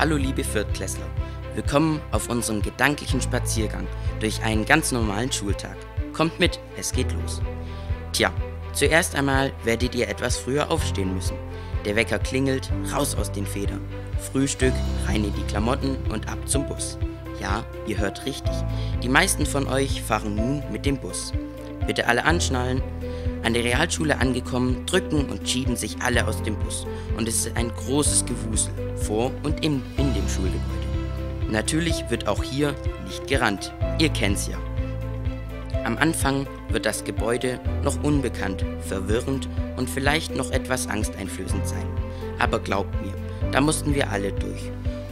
Hallo liebe Viertklässler. Willkommen auf unserem gedanklichen Spaziergang durch einen ganz normalen Schultag. Kommt mit, es geht los. Tja, zuerst einmal werdet ihr etwas früher aufstehen müssen. Der Wecker klingelt, raus aus den Federn. Frühstück, rein in die Klamotten und ab zum Bus. Ja, ihr hört richtig. Die meisten von euch fahren nun mit dem Bus. Bitte alle anschnallen. An der Realschule angekommen, drücken und schieben sich alle aus dem Bus. Und es ist ein großes Gewusel vor und in, in dem Schulgebäude. Natürlich wird auch hier nicht gerannt. Ihr kennt's ja. Am Anfang wird das Gebäude noch unbekannt, verwirrend und vielleicht noch etwas angsteinflößend sein. Aber glaubt mir, da mussten wir alle durch.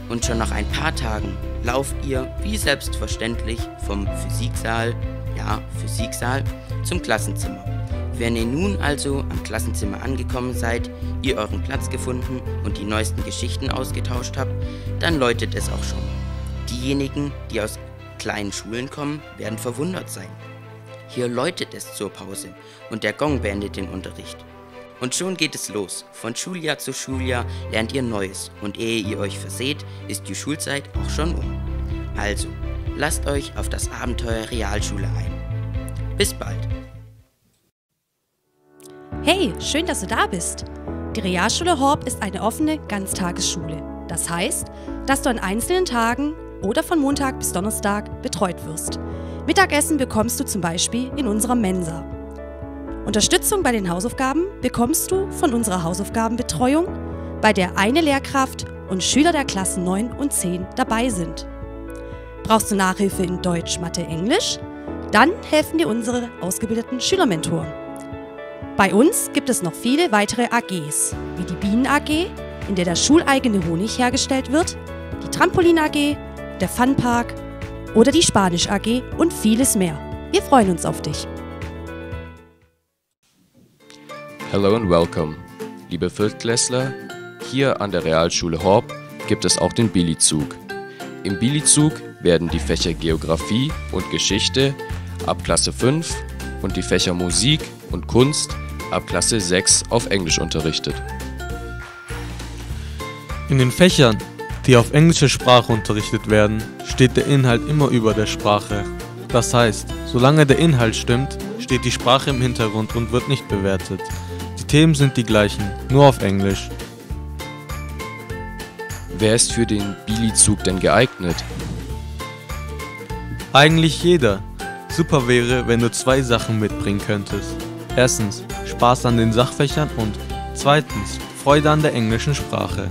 Und schon nach ein paar Tagen lauft ihr, wie selbstverständlich, vom Physiksaal, ja, Physiksaal, zum Klassenzimmer. Wenn ihr nun also am Klassenzimmer angekommen seid, ihr euren Platz gefunden und die neuesten Geschichten ausgetauscht habt, dann läutet es auch schon. Diejenigen, die aus kleinen Schulen kommen, werden verwundert sein. Hier läutet es zur Pause und der Gong beendet den Unterricht. Und schon geht es los. Von Schuljahr zu Schuljahr lernt ihr Neues und ehe ihr euch verseht, ist die Schulzeit auch schon um. Also, lasst euch auf das Abenteuer Realschule ein. Bis bald. Hey, schön, dass du da bist. Die Realschule Horb ist eine offene Ganztagesschule. Das heißt, dass du an einzelnen Tagen oder von Montag bis Donnerstag betreut wirst. Mittagessen bekommst du zum Beispiel in unserer Mensa. Unterstützung bei den Hausaufgaben bekommst du von unserer Hausaufgabenbetreuung, bei der eine Lehrkraft und Schüler der Klassen 9 und 10 dabei sind. Brauchst du Nachhilfe in Deutsch, Mathe, Englisch? Dann helfen dir unsere ausgebildeten Schülermentoren. Bei uns gibt es noch viele weitere AGs, wie die Bienen AG, in der der schuleigene Honig hergestellt wird, die Trampolin AG, der Funpark oder die Spanisch AG und vieles mehr. Wir freuen uns auf dich. Hello and welcome. Liebe Viertklässler, hier an der Realschule Horb gibt es auch den Billy-Zug. Im Billy-Zug werden die Fächer Geografie und Geschichte ab Klasse 5 und die Fächer Musik und Kunst ab Klasse 6 auf Englisch unterrichtet. In den Fächern, die auf englische Sprache unterrichtet werden, steht der Inhalt immer über der Sprache. Das heißt, solange der Inhalt stimmt, steht die Sprache im Hintergrund und wird nicht bewertet. Die Themen sind die gleichen, nur auf Englisch. Wer ist für den Billy-Zug denn geeignet? Eigentlich jeder. Super wäre, wenn du zwei Sachen mitbringen könntest. Erstens, Spaß an den Sachfächern und zweitens, Freude an der englischen Sprache.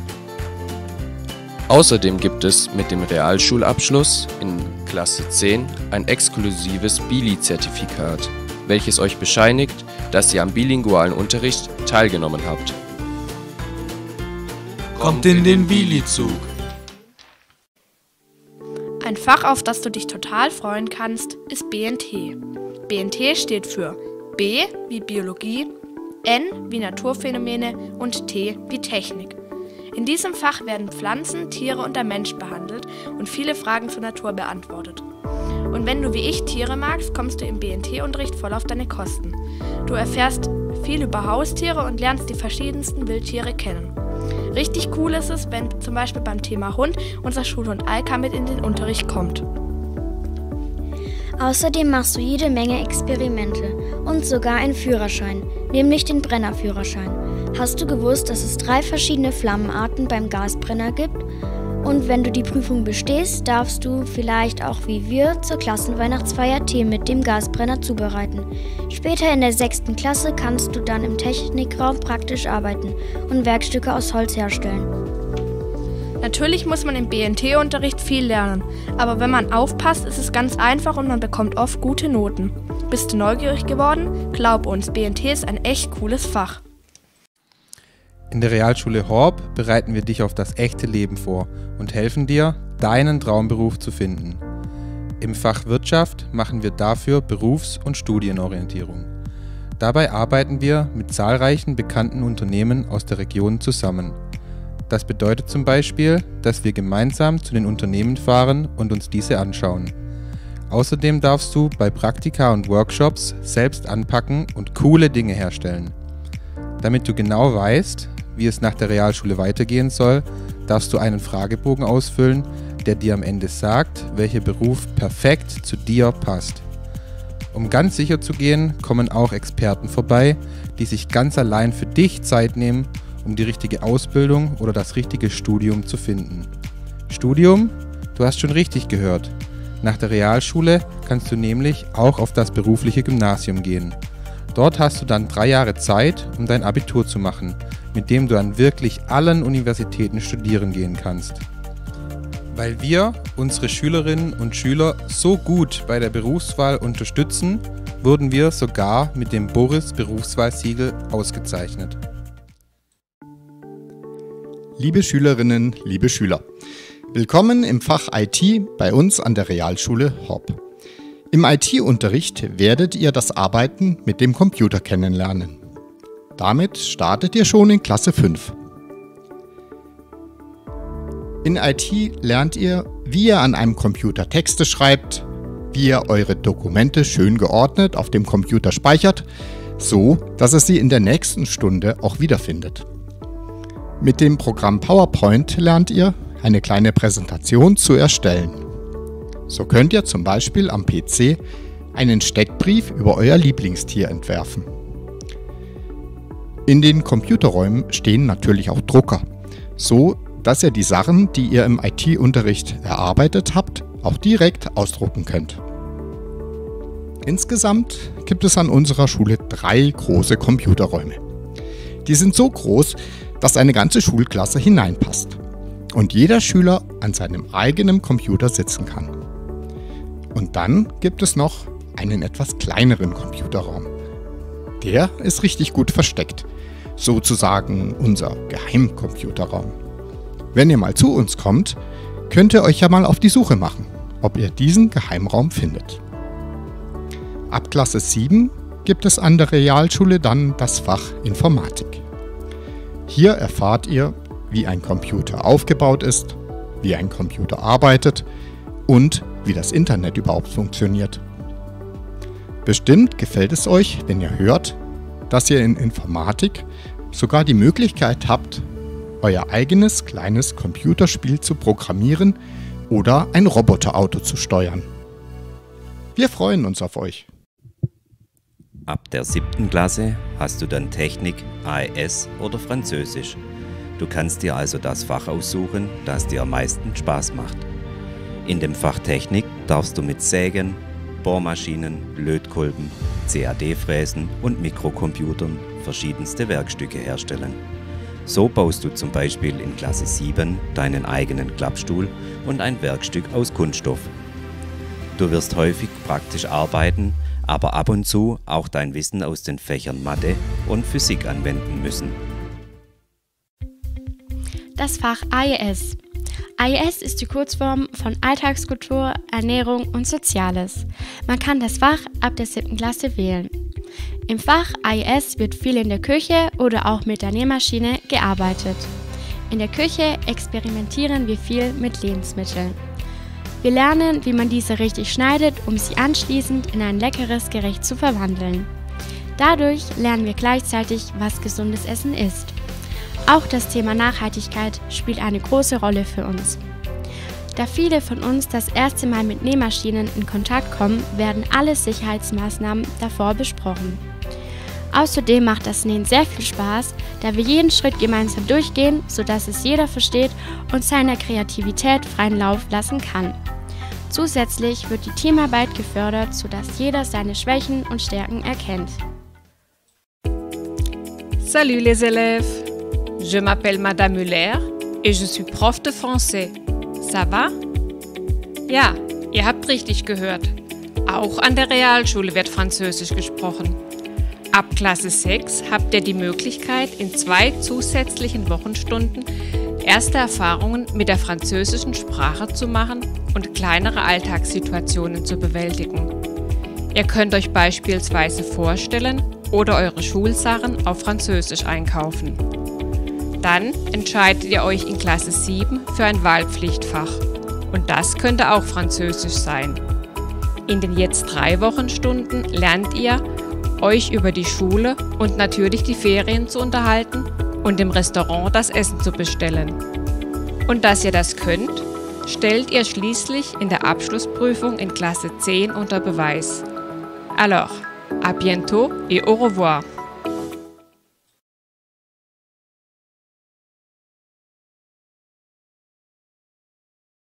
Außerdem gibt es mit dem Realschulabschluss in Klasse 10 ein exklusives Bili-Zertifikat, welches euch bescheinigt, dass ihr am bilingualen Unterricht teilgenommen habt. Kommt in den Bili-Zug! Ein Fach, auf das du dich total freuen kannst, ist BNT. BNT steht für B wie Biologie, N wie Naturphänomene und T wie Technik. In diesem Fach werden Pflanzen, Tiere und der Mensch behandelt und viele Fragen zur Natur beantwortet. Und wenn du wie ich Tiere magst, kommst du im BNT-Unterricht voll auf deine Kosten. Du erfährst viel über Haustiere und lernst die verschiedensten Wildtiere kennen. Richtig cool ist es, wenn zum Beispiel beim Thema Hund unser Schulhund Alka mit in den Unterricht kommt. Außerdem machst du jede Menge Experimente und sogar einen Führerschein, nämlich den Brennerführerschein. Hast du gewusst, dass es drei verschiedene Flammenarten beim Gasbrenner gibt? Und wenn du die Prüfung bestehst, darfst du vielleicht auch wie wir zur Klassenweihnachtsfeier Tee mit dem Gasbrenner zubereiten. Später in der sechsten Klasse kannst du dann im Technikraum praktisch arbeiten und Werkstücke aus Holz herstellen. Natürlich muss man im BNT-Unterricht viel lernen, aber wenn man aufpasst, ist es ganz einfach und man bekommt oft gute Noten. Bist du neugierig geworden? Glaub uns, BNT ist ein echt cooles Fach. In der Realschule Horb bereiten wir dich auf das echte Leben vor und helfen dir, deinen Traumberuf zu finden. Im Fach Wirtschaft machen wir dafür Berufs- und Studienorientierung. Dabei arbeiten wir mit zahlreichen bekannten Unternehmen aus der Region zusammen. Das bedeutet zum Beispiel, dass wir gemeinsam zu den Unternehmen fahren und uns diese anschauen. Außerdem darfst du bei Praktika und Workshops selbst anpacken und coole Dinge herstellen. Damit du genau weißt, wie es nach der Realschule weitergehen soll, darfst du einen Fragebogen ausfüllen, der dir am Ende sagt, welcher Beruf perfekt zu dir passt. Um ganz sicher zu gehen, kommen auch Experten vorbei, die sich ganz allein für dich Zeit nehmen, um die richtige Ausbildung oder das richtige Studium zu finden. Studium? Du hast schon richtig gehört. Nach der Realschule kannst du nämlich auch auf das berufliche Gymnasium gehen. Dort hast du dann drei Jahre Zeit, um dein Abitur zu machen, mit dem du an wirklich allen Universitäten studieren gehen kannst. Weil wir unsere Schülerinnen und Schüler so gut bei der Berufswahl unterstützen, wurden wir sogar mit dem Boris Berufswahlsiegel ausgezeichnet. Liebe Schülerinnen, liebe Schüler, willkommen im Fach IT bei uns an der Realschule Horb. Im IT-Unterricht werdet ihr das Arbeiten mit dem Computer kennenlernen. Damit startet ihr schon in Klasse 5. In IT lernt ihr, wie ihr an einem Computer Texte schreibt, wie ihr eure Dokumente schön geordnet auf dem Computer speichert, so dass es sie in der nächsten Stunde auch wiederfindet. Mit dem Programm PowerPoint lernt ihr, eine kleine Präsentation zu erstellen. So könnt ihr zum Beispiel am PC einen Steckbrief über euer Lieblingstier entwerfen. In den Computerräumen stehen natürlich auch Drucker, so dass ihr die Sachen, die ihr im IT-Unterricht erarbeitet habt, auch direkt ausdrucken könnt. Insgesamt gibt es an unserer Schule drei große Computerräume. Die sind so groß, dass eine ganze Schulklasse hineinpasst und jeder Schüler an seinem eigenen Computer sitzen kann. Und dann gibt es noch einen etwas kleineren Computerraum. Der ist richtig gut versteckt, sozusagen unser Geheimcomputerraum. Wenn ihr mal zu uns kommt, könnt ihr euch ja mal auf die Suche machen, ob ihr diesen Geheimraum findet. Ab Klasse 7 gibt es an der Realschule dann das Fach Informatik. Hier erfahrt ihr, wie ein Computer aufgebaut ist, wie ein Computer arbeitet und wie das Internet überhaupt funktioniert. Bestimmt gefällt es euch, wenn ihr hört, dass ihr in Informatik sogar die Möglichkeit habt, euer eigenes kleines Computerspiel zu programmieren oder ein Roboterauto zu steuern. Wir freuen uns auf euch. Ab der siebten Klasse hast du dann Technik, AES oder Französisch. Du kannst dir also das Fach aussuchen, das dir am meisten Spaß macht. In dem Fach Technik darfst du mit Sägen, Bohrmaschinen, Lötkolben, CAD-Fräsen und Mikrocomputern verschiedenste Werkstücke herstellen. So baust du zum Beispiel in Klasse 7 deinen eigenen Klappstuhl und ein Werkstück aus Kunststoff. Du wirst häufig praktisch arbeiten, aber ab und zu auch dein Wissen aus den Fächern Mathe und Physik anwenden müssen. Das Fach AES IS ist die Kurzform von Alltagskultur, Ernährung und Soziales. Man kann das Fach ab der 7. Klasse wählen. Im Fach IS wird viel in der Küche oder auch mit der Nähmaschine gearbeitet. In der Küche experimentieren wir viel mit Lebensmitteln. Wir lernen, wie man diese richtig schneidet, um sie anschließend in ein leckeres Gericht zu verwandeln. Dadurch lernen wir gleichzeitig, was gesundes Essen ist. Auch das Thema Nachhaltigkeit spielt eine große Rolle für uns. Da viele von uns das erste Mal mit Nähmaschinen in Kontakt kommen, werden alle Sicherheitsmaßnahmen davor besprochen. Außerdem macht das Nähen sehr viel Spaß, da wir jeden Schritt gemeinsam durchgehen, sodass es jeder versteht und seiner Kreativität freien Lauf lassen kann. Zusätzlich wird die Teamarbeit gefördert, sodass jeder seine Schwächen und Stärken erkennt. Salut les élèves! Je m'appelle Madame Müller et je suis prof de français. Ça va? Ja, ihr habt richtig gehört. Auch an der Realschule wird Französisch gesprochen. Ab Klasse 6 habt ihr die Möglichkeit, in zwei zusätzlichen Wochenstunden erste Erfahrungen mit der französischen Sprache zu machen und kleinere Alltagssituationen zu bewältigen. Ihr könnt euch beispielsweise vorstellen oder eure Schulsachen auf Französisch einkaufen. Dann entscheidet ihr euch in Klasse 7 für ein Wahlpflichtfach. Und das könnte auch Französisch sein. In den jetzt drei Wochenstunden lernt ihr, euch über die Schule und natürlich die Ferien zu unterhalten und im Restaurant das Essen zu bestellen. Und dass ihr das könnt, stellt ihr schließlich in der Abschlussprüfung in Klasse 10 unter Beweis. Alors, à bientôt et au revoir.